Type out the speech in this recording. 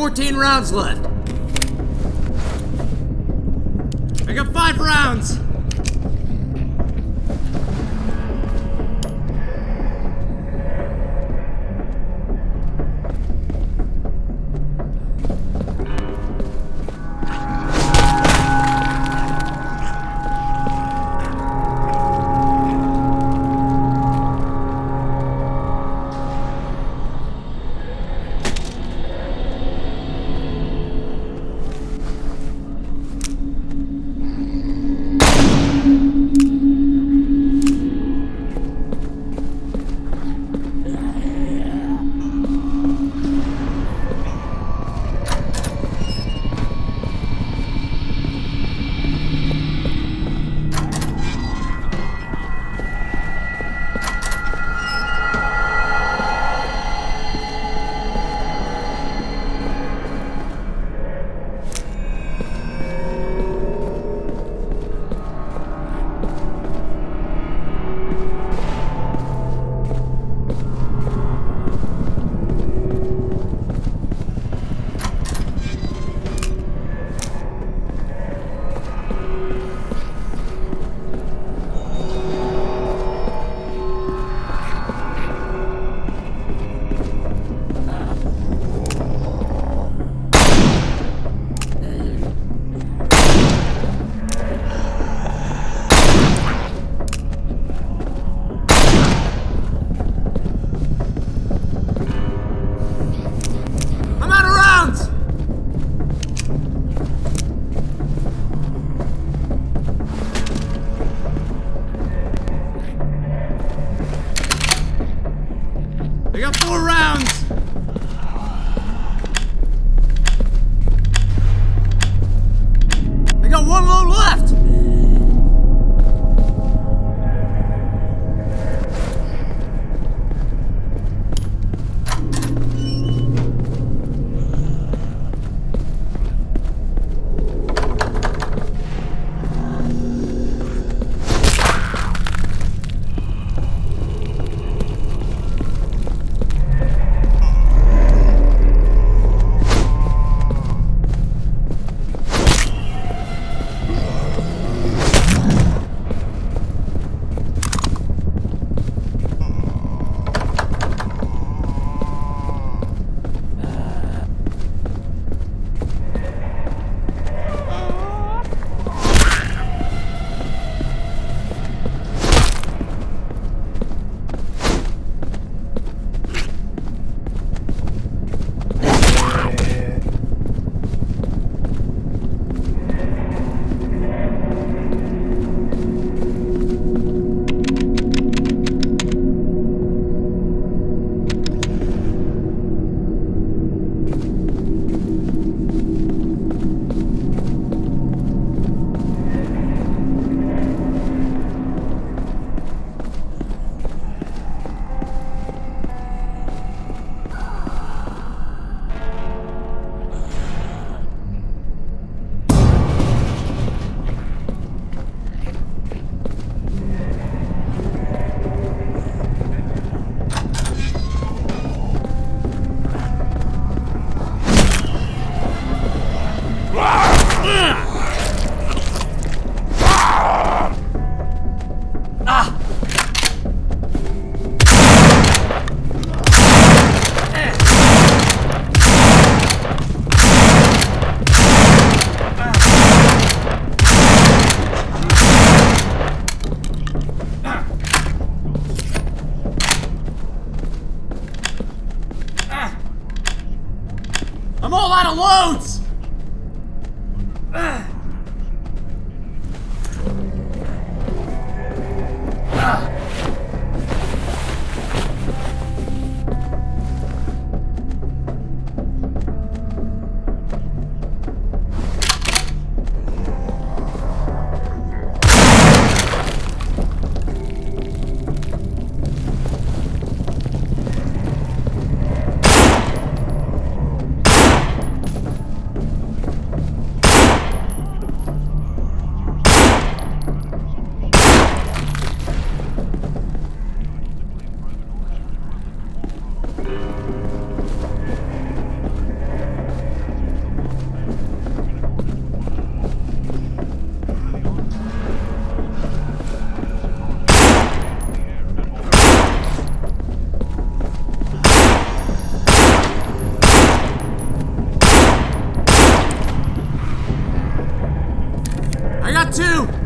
14 rounds left. I got five rounds. I got four! I'm all out of loads! two,